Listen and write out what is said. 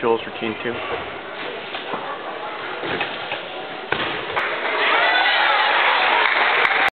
Jules Routine 2.